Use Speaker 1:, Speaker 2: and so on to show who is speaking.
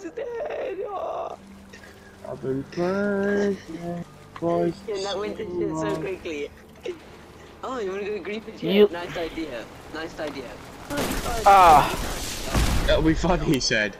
Speaker 1: It's dead. Oh.
Speaker 2: I've been praying. Boys.
Speaker 1: Yeah, that went to shit so quickly. Oh, you wanna go green for
Speaker 3: Yep.
Speaker 1: Nice idea. Nice idea.
Speaker 3: Ah,
Speaker 2: That'll be funny, he said.